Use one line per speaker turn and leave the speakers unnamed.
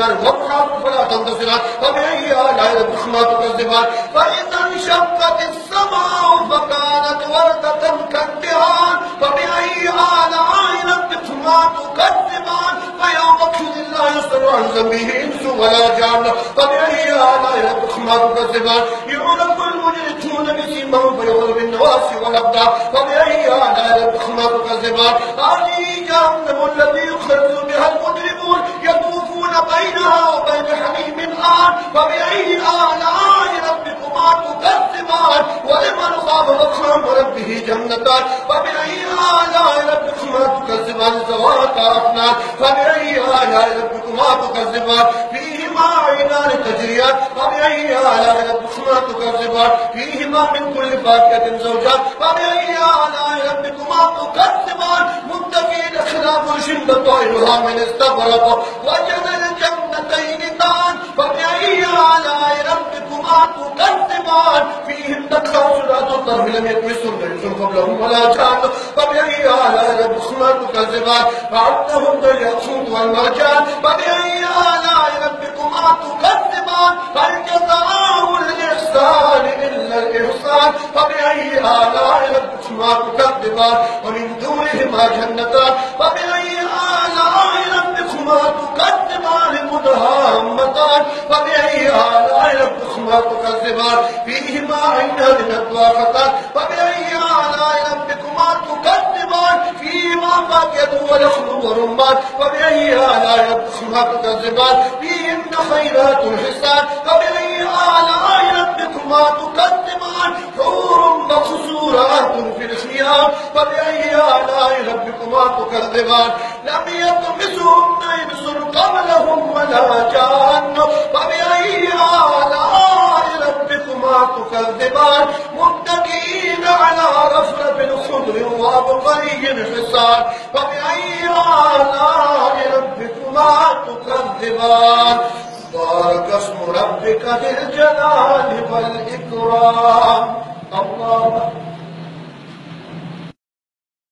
والمرحب فلا تنتصران فبأي آلاء ربكما تكذبان فإذا انشقت السماء فكانت وردة كالدهان فبأي آلاء ربكما تكذبان. فيومئذ لا يسأل عن ذنبه إنس ولا جان فبأي آلاء ربكما تكذبان. يعرف المجرمون بسيمهم فيغل بالنواسي والأقدام فبأي آلاء ربكما تكذبان. هذه جهنم التي يخرج بها المجرمون بينها وبين حميم آن فبأي آلاء ربكما تكذبان ولمن خاف مقام ربه جنتان فبأي آلاء ربكما تكذبان ذواتا أفنان فبأي آلاء ربكما تكذبان؟ فيهما عينان تجريان فبأي آلاء ربكما تكذبان؟ فيهما من كل فاكهة زوجان فبأي آلاء ربكما تكذبان؟ متقين خلاف شدة طيرها من استبرق فبأي آلاء ربكما تكذبان فيهن خاصرات الطرف لم يطمسهن انس قبلهم ولا جان. فبأي آلاء ربكما تكذبان فعندهم الياقوت والمرجان. فبأي آلاء ربكما تكذبان هل جزاء الإحسان إلا الإحسان فبأي آلاء ربكما تكذبان ومن دونهما جنتان. فبأي تكذبان فيهما عينان نضاختان فبأي آلاء ربكما تكذبان؟ فيهما فاكهة ولحم ورمان فبأي آلاء ربكما تكذبان؟ فيهن خيرات حسان فبأي آلاء ربكما تكذبان؟ حور مقصورات في الخيام فبأي آلاء ربكما تكذبان؟ لم يطمسهن إنس قبلهم ولا جان فبأي تكذبان متكئين على رفرف خضر وعبقري حسان فبأي آلاء ربكما تكذبان؟ بارك اسم ربك ذي الجلال والإكرام. الله